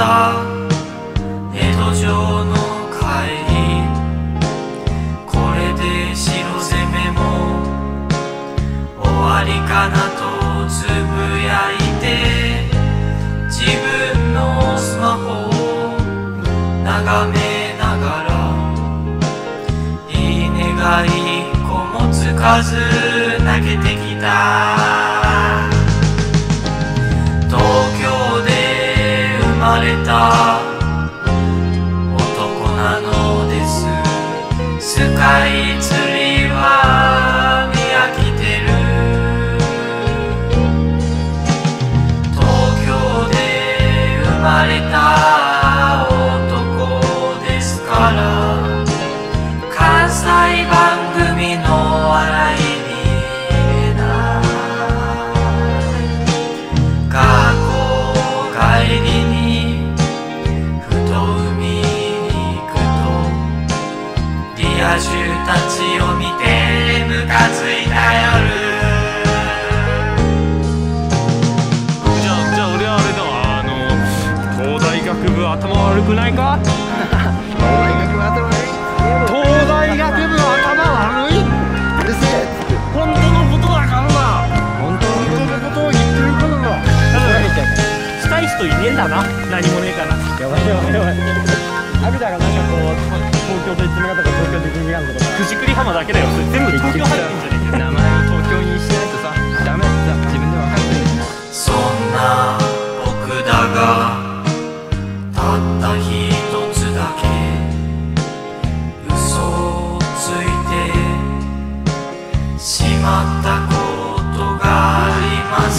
江戸城の帰りこれで城攻めも終わりかなとつぶやいて自分のスマホを眺めながらいい願い一個もつかず投げてきた。ですスカくないか？東大学部頭悪い。うるせえ本当のことだからな。本当のことを言ってるからだしたい人いねえんだな。何もねえから。やばいやばいやばい。アビダがなんかこう東京と一面とか東京ディズニーランドとか。九十九里浜だけだよ。それ全部東京入ってんじゃねうそついてしまったことがあります。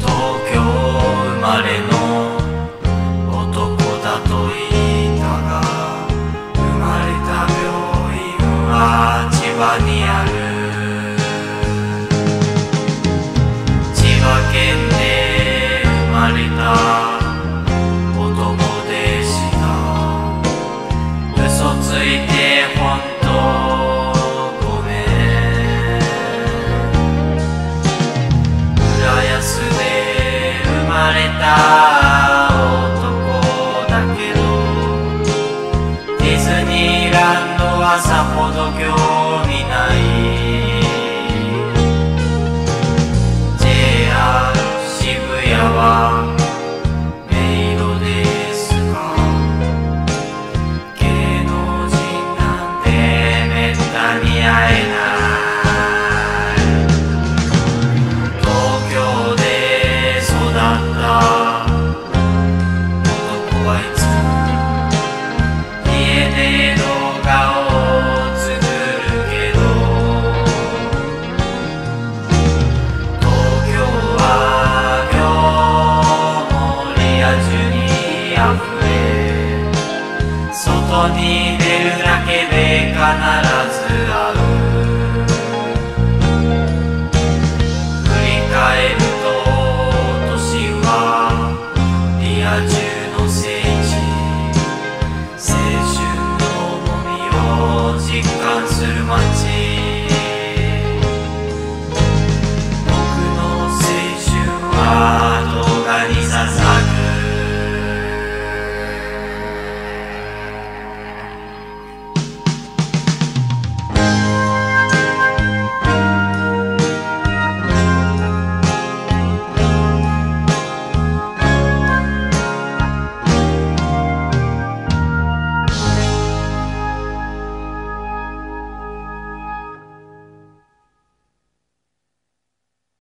東京生まれの男だと言ったが、生まれた病院は千葉に男だけどディズニーランドはさほど興味外に出るだけで必ず会う。振り返ると年はリア充の聖地。青春の重みを実感する街。